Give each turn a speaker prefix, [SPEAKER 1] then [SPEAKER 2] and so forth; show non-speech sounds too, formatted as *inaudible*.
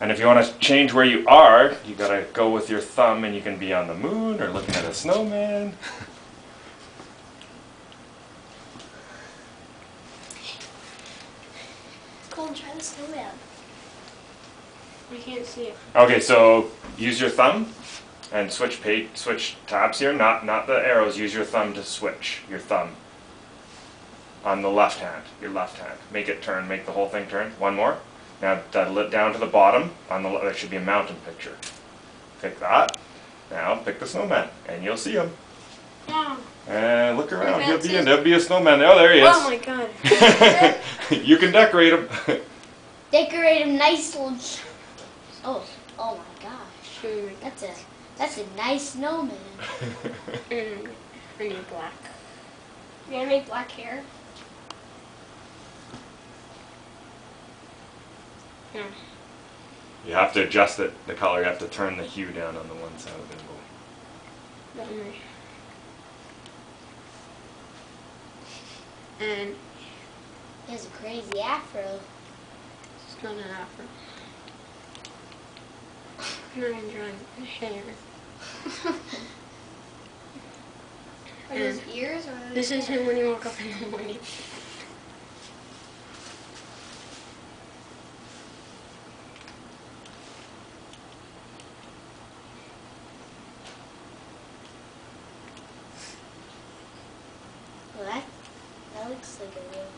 [SPEAKER 1] And if you want to change where you are, you gotta go with your thumb and you can be on the moon or looking at a snowman.
[SPEAKER 2] Colton, try the snowman.
[SPEAKER 3] I can't see it.
[SPEAKER 1] Okay, so use your thumb and switch page, switch tabs here. Not not the arrows. Use your thumb to switch. Your thumb on the left hand. Your left hand. Make it turn. Make the whole thing turn. One more. Now dial it down to the bottom. On the le- there should be a mountain picture. Pick that. Now pick the snowman, and you'll see him.
[SPEAKER 3] Yeah.
[SPEAKER 1] And look around. He'll be
[SPEAKER 2] it.
[SPEAKER 1] in. There'll be a snowman. Oh, there he is.
[SPEAKER 3] Oh my god. *laughs*
[SPEAKER 1] you can decorate him. *laughs*
[SPEAKER 2] Decorate him nicely. Oh, oh my gosh. That's a that's a nice snowman.
[SPEAKER 3] mm, I need black.
[SPEAKER 2] You gonna make black hair?
[SPEAKER 3] Yeah.
[SPEAKER 1] you have to adjust it. The color. You have to turn the hue down on the one side of the
[SPEAKER 3] That one. And
[SPEAKER 2] He has a crazy afro.
[SPEAKER 3] it's not an afro. I'm not even drawing hair. *laughs*
[SPEAKER 2] Are those ears or are
[SPEAKER 3] This
[SPEAKER 2] those
[SPEAKER 3] is him when you woke up in the morning.
[SPEAKER 2] Well, that that looks like a real